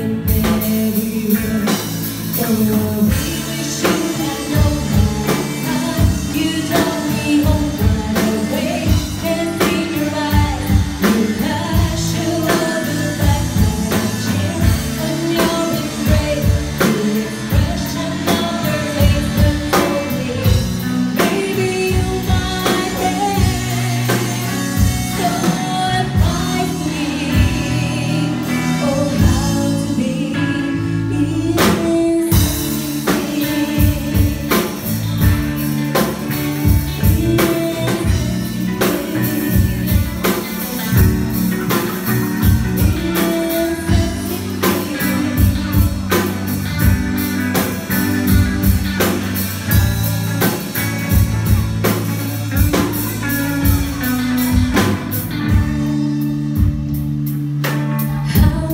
everywhere. Oh.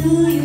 You.